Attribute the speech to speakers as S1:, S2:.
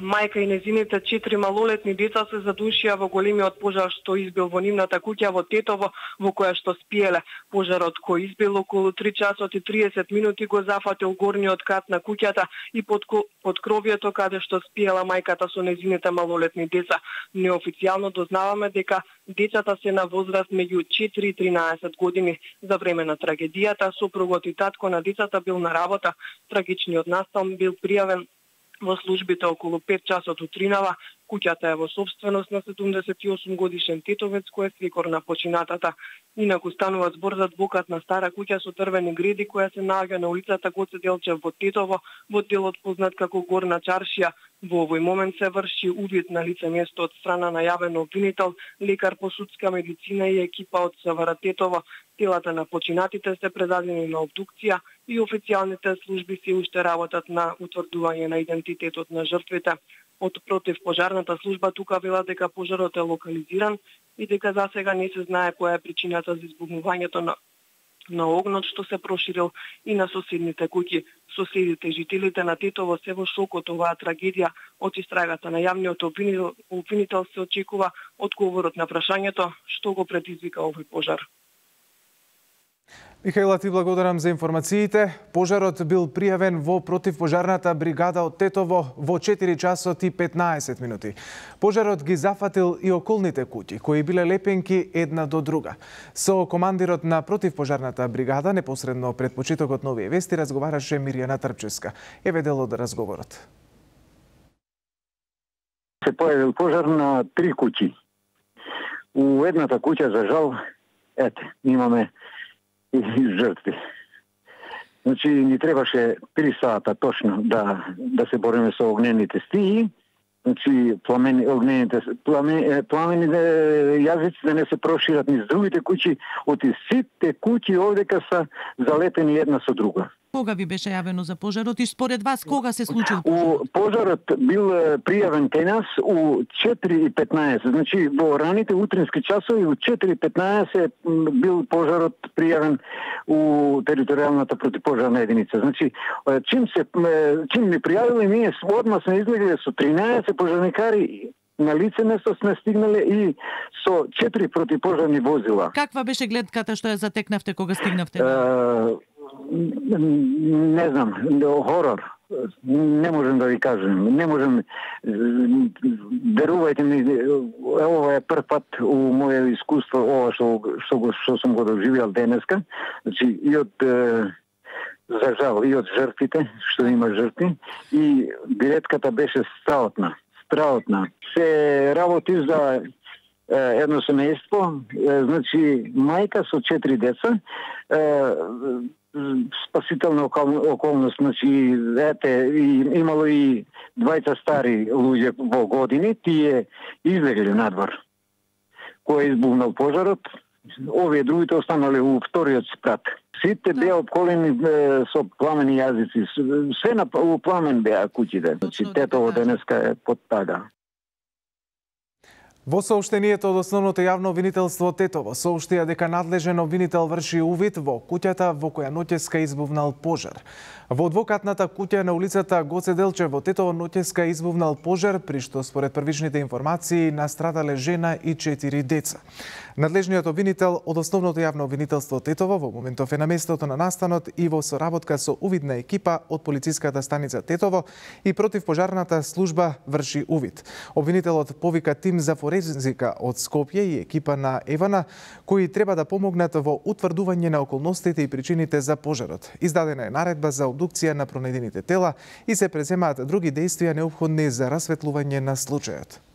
S1: Мајка и незините четири малолетни деца се задушија во големиот пожар што избил во нивната куќа во Тетово, во која што спиеле. Пожарот кој избил околу 3 часот и 30 минути го зафатил горниот кат на куќата и под, под кровјето каде што спиела мајката со незините малолетни деца. Неофицијално дознаваме дека децата се на возраст меѓу 4 и 13 години. За време на трагедијата, сопругот и татко на децата бил на работа. Трагичниот настан бил пријавен во службите околу 5 часот утринава. Куќата е во собственост на 78 годишен тетовец кој е свекор на починатата. Инаку станува збор за двокатна стара куќа со дрвени греди која се наоѓа на улицата Гоце Делчев во Тетово, во делот познат како Горна Чаршија. Во овој момент се врши увид на лице место од страна на јавен обвинител, лекар по судска медицина и екипа од СВР Тетово. Телата на починатите се предадени на обдукција и официјалните служби се уште работат на утврдување на идентитетот на жртвите. Од против пожарната служба тука вела дека пожарот е локализиран и дека за сега не се знае која е причината за избугнувањето на на огнот што се проширил и на соседните куќи. Соседите и жителите на Тетово се во шок од оваа трагедија. Од истрагата на јавниот обвинител, обвинител се очекува одговорот на прашањето што го предизвика овој пожар.
S2: Михајла, ти благодарам за информациите. Пожарот бил пријавен во противпожарната бригада од Тетово во 4 часот и 15 минути. Пожарот ги зафатил и околните куќи, кои биле лепенки една до друга. Со командирот на противпожарната бригада, непосредно пред почетокот на овие вести, разговараше Мирјана Трпческа. Еве дел од разговорот.
S3: Се појавил пожар на три куќи. У едната куќа, за жал, ете, имаме и жртви. Значи, ни требаше 3 сата точно да, да се бориме со огнените стии, значи пламени, огнените, пламени, пламените јазици да не се прошират низ другите куќи, од сите куќи овдека са залепени една со друга.
S4: Кога ви беше јавено за пожарот и според вас кога се случил
S3: пожарот? У пожарот бил пријавен кај нас у 4:15, значи во раните утрински часови у 4:15 бил пожарот пријавен у територијалната противпожарна единица. Значи чим се чим ми пријавиле ние одма сме излегле со 13 пожарникари на лице место сме стигнале и со четири противпожарни возила.
S4: Каква беше гледката што ја затекнавте кога стигнавте?
S3: Не знам, хорор. Не можем да ви кажем. Не можем. Дарувајте ми, ова е прв пат у моје искуство, ова што, што, го, што сум го доживјал денеска. Значи, и од за жал, и од жртвите, што има жртви, и билетката беше страотна. Страотна. Се работи за едно семејство, значи мајка со четири деца, спасителна околност, значи, ете, и, имало и двајца стари луѓе во години, тие излегли надвор. Кој избувнал пожарот, овие другите останале у вториот спрат. Сите беа обколени со пламени јазици, се на у пламен беа куќите. Значи, тетово денеска е под тага.
S2: Во сообштението од основното јавно обвинителство Тетово сообштија дека надлежен обвинител врши увид во куќата во која ноќеска избувнал пожар. Во адвокатната куќа на улицата Гоце Делче во Тетово ноќеска избувнал пожар, при што според првичните информации настрадале жена и четири деца. Надлежниот обвинител од основното јавно обвинителство Тетово во моментов е на местото на настанот и во соработка со увидна екипа од полициската станица Тетово и противпожарната служба врши увид. Обвинителот повика тим за форезика од Скопје и екипа на Евана кои треба да помогнат во утврдување на околностите и причините за пожарот. Издадена е наредба за обдукција на пронедените тела и се преземаат други действија необходни за расветлување на случајот.